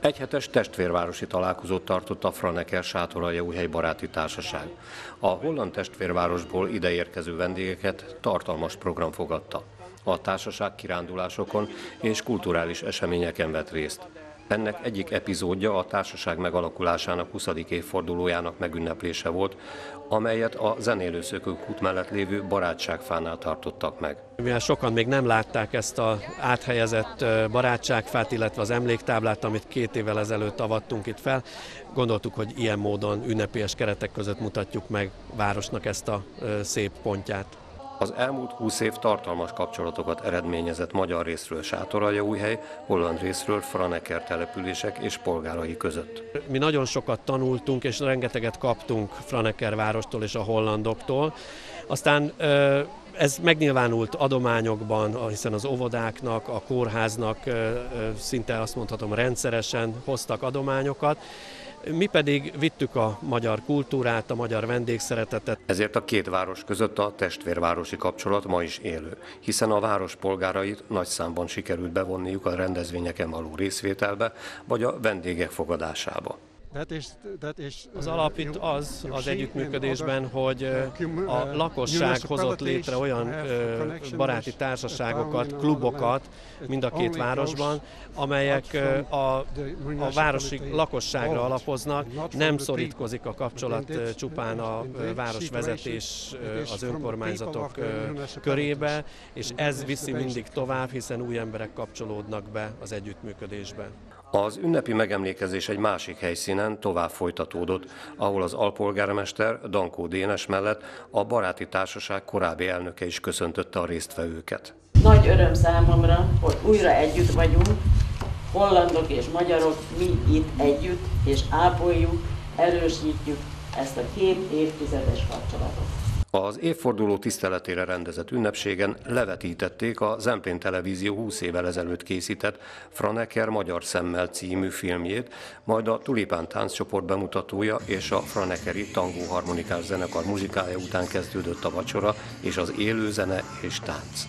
Egyhetes testvérvárosi találkozót tartott a Franeker Sátoraljaújhely Baráti Társaság. A holland testvérvárosból ideérkező vendégeket tartalmas program fogadta. A társaság kirándulásokon és kulturális eseményeken vett részt. Ennek egyik epizódja a társaság megalakulásának 20. évfordulójának megünneplése volt, amelyet a zenélőszökők út mellett lévő barátságfánál tartottak meg. Mivel sokan még nem látták ezt az áthelyezett barátságfát, illetve az emléktáblát, amit két évvel ezelőtt avattunk itt fel, gondoltuk, hogy ilyen módon ünnepélyes keretek között mutatjuk meg városnak ezt a szép pontját. Az elmúlt 20 év tartalmas kapcsolatokat eredményezett magyar részről Sátoraljaújhely, holland részről Franeker települések és polgárai között. Mi nagyon sokat tanultunk, és rengeteget kaptunk Franeker várostól és a hollandoktól. Aztán ez megnyilvánult adományokban, hiszen az óvodáknak, a kórháznak szinte azt mondhatom rendszeresen hoztak adományokat, mi pedig vittük a magyar kultúrát, a magyar vendégszeretetet. Ezért a két város között a testvérvárosi kapcsolat ma is élő, hiszen a város polgárait nagy számban sikerült bevonniuk a rendezvényeken való részvételbe, vagy a vendégek fogadásába. Az alap itt az az együttműködésben, hogy a lakosság hozott létre olyan baráti társaságokat, klubokat mind a két városban, amelyek a, a városi lakosságra alapoznak, nem szorítkozik a kapcsolat csupán a városvezetés az önkormányzatok körébe, és ez viszi mindig tovább, hiszen új emberek kapcsolódnak be az együttműködésbe. Az ünnepi megemlékezés egy másik helyszínen tovább folytatódott, ahol az alpolgármester Dankó Dénes mellett a baráti társaság korábbi elnöke is köszöntötte a résztvevőket. Nagy öröm számomra, hogy újra együtt vagyunk, hollandok és magyarok, mi itt együtt, és ápoljuk, erősítjük ezt a két évtizedes kapcsolatot. Az évforduló tiszteletére rendezett ünnepségen levetítették a Zemplén Televízió 20 évvel ezelőtt készített Franeker Magyar Szemmel című filmjét, majd a Tulipán tánccsoport bemutatója és a Franekeri Tangó Harmonikás Zenekar muzikája után kezdődött a vacsora és az élő zene és tánc.